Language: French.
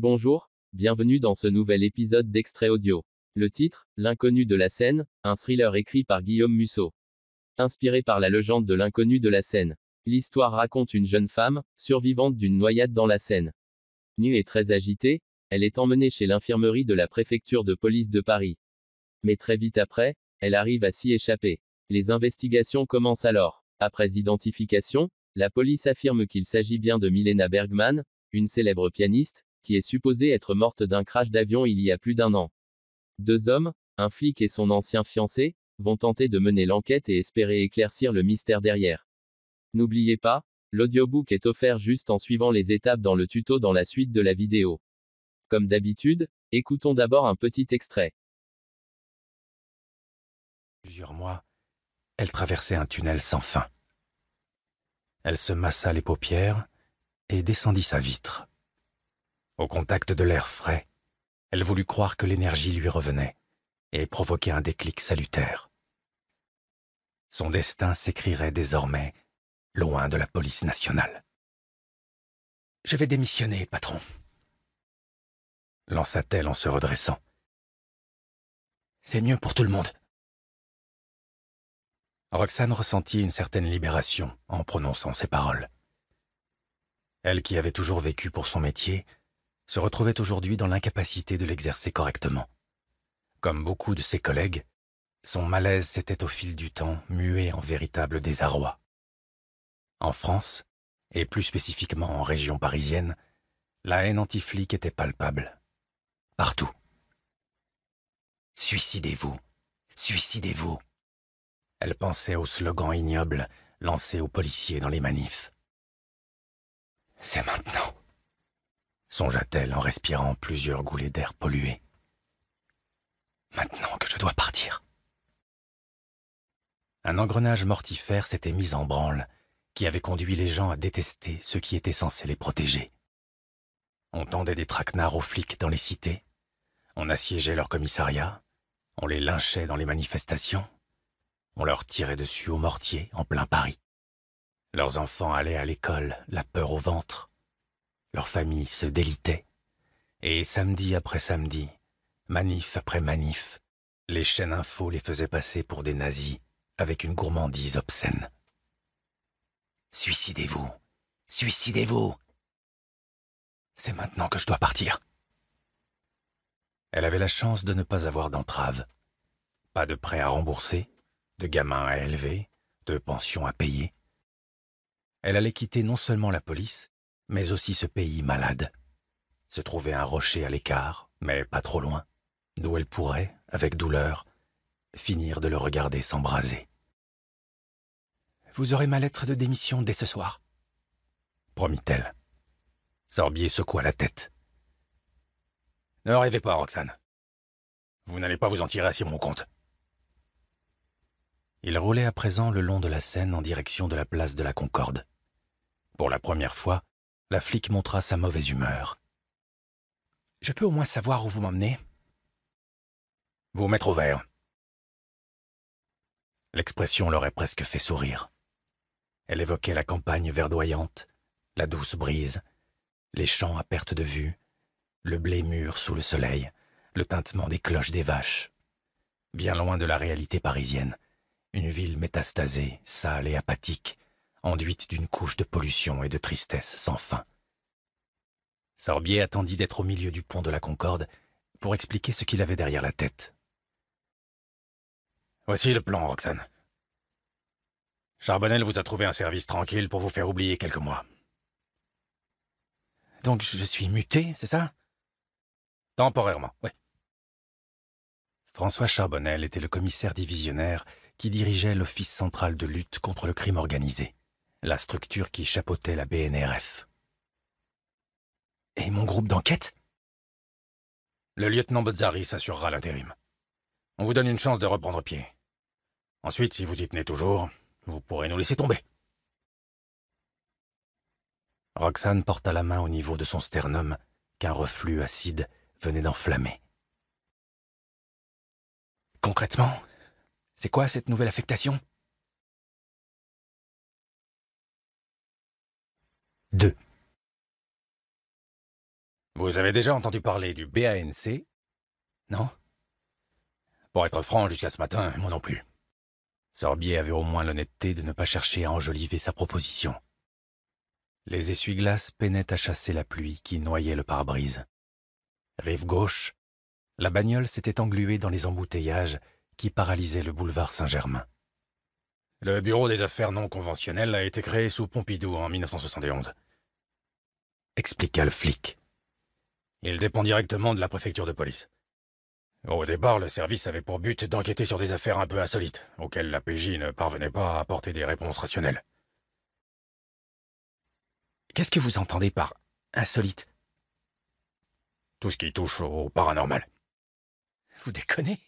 Bonjour, bienvenue dans ce nouvel épisode d'Extrait Audio. Le titre, L'inconnu de la Seine, un thriller écrit par Guillaume Musso. Inspiré par la légende de l'inconnu de la Seine. L'histoire raconte une jeune femme, survivante d'une noyade dans la Seine. Nue et très agitée, elle est emmenée chez l'infirmerie de la préfecture de police de Paris. Mais très vite après, elle arrive à s'y échapper. Les investigations commencent alors. Après identification, la police affirme qu'il s'agit bien de Milena Bergman, une célèbre pianiste, qui est supposée être morte d'un crash d'avion il y a plus d'un an. Deux hommes, un flic et son ancien fiancé, vont tenter de mener l'enquête et espérer éclaircir le mystère derrière. N'oubliez pas, l'audiobook est offert juste en suivant les étapes dans le tuto dans la suite de la vidéo. Comme d'habitude, écoutons d'abord un petit extrait. Plusieurs mois, elle traversait un tunnel sans fin. Elle se massa les paupières et descendit sa vitre. Au contact de l'air frais, elle voulut croire que l'énergie lui revenait et provoquer un déclic salutaire. Son destin s'écrirait désormais loin de la police nationale. Je vais démissionner, patron, lança-t-elle en se redressant. C'est mieux pour tout le monde. Roxane ressentit une certaine libération en prononçant ces paroles. Elle qui avait toujours vécu pour son métier, se retrouvait aujourd'hui dans l'incapacité de l'exercer correctement. Comme beaucoup de ses collègues, son malaise s'était au fil du temps mué en véritable désarroi. En France, et plus spécifiquement en région parisienne, la haine anti-flic était palpable. Partout. Suicidez-vous. Suicidez-vous. Elle pensait au slogan ignoble lancé aux policiers dans les manifs. C'est maintenant, songea-t-elle en respirant plusieurs goulets d'air pollués. Maintenant que je dois partir. Un engrenage mortifère s'était mis en branle, qui avait conduit les gens à détester ceux qui étaient censés les protéger. On tendait des traquenards aux flics dans les cités, on assiégeait leurs commissariats, on les lynchait dans les manifestations, on leur tirait dessus au mortier en plein Paris. Leurs enfants allaient à l'école, la peur au ventre. Leurs familles se délitaient. Et samedi après samedi, manif après manif, les chaînes infos les faisaient passer pour des nazis avec une gourmandise obscène. Suicidez-vous. Suicidez-vous. C'est maintenant que je dois partir. Elle avait la chance de ne pas avoir d'entrave. Pas de prêt à rembourser, de gamins à élever, de pensions à payer. Elle allait quitter non seulement la police, mais aussi ce pays malade. Se trouver un rocher à l'écart, mais pas trop loin, d'où elle pourrait, avec douleur, finir de le regarder s'embraser. Vous aurez ma lettre de démission dès ce soir, promit-elle. Sorbier secoua la tête. Ne rêvez pas, Roxane. Vous n'allez pas vous en tirer à si mon compte. Il roulait à présent le long de la Seine en direction de la place de la Concorde. Pour la première fois, la flic montra sa mauvaise humeur. Je peux au moins savoir où vous m'emmenez? Vous mettre au vert. L'expression l'aurait presque fait sourire. Elle évoquait la campagne verdoyante, la douce brise, les champs à perte de vue, le blé mûr sous le soleil, le tintement des cloches des vaches. Bien loin de la réalité parisienne, une ville métastasée, sale et apathique, enduite d'une couche de pollution et de tristesse sans fin. Sorbier attendit d'être au milieu du pont de la Concorde pour expliquer ce qu'il avait derrière la tête. Voici le plan, Roxane. Charbonnel vous a trouvé un service tranquille pour vous faire oublier quelques mois. Donc je suis muté, c'est ça? Temporairement, oui. François Charbonnel était le commissaire divisionnaire qui dirigeait l'Office central de lutte contre le crime organisé, la structure qui chapeautait la BNRF. Et mon groupe d'enquête? Le lieutenant Bozzari s'assurera l'intérim. On vous donne une chance de reprendre pied. Ensuite, si vous y tenez toujours, vous pourrez nous laisser tomber. Roxane porta la main au niveau de son sternum qu'un reflux acide venait d'enflammer. Concrètement, c'est quoi cette nouvelle affectation? 2. Vous avez déjà entendu parler du BANC Non? Pour être franc, jusqu'à ce matin, moi non plus. Sorbier avait au moins l'honnêteté de ne pas chercher à enjoliver sa proposition. Les essuie-glaces peinaient à chasser la pluie qui noyait le pare-brise. Rive gauche, la bagnole s'était engluée dans les embouteillages qui paralysaient le boulevard Saint-Germain. Le bureau des affaires non conventionnelles a été créé sous Pompidou en 1971. Expliqua le flic. Il dépend directement de la préfecture de police. Au départ, le service avait pour but d'enquêter sur des affaires un peu insolites, auxquelles la PJ ne parvenait pas à apporter des réponses rationnelles. Qu'est-ce que vous entendez par insolite? Tout ce qui touche au paranormal. Vous déconnez?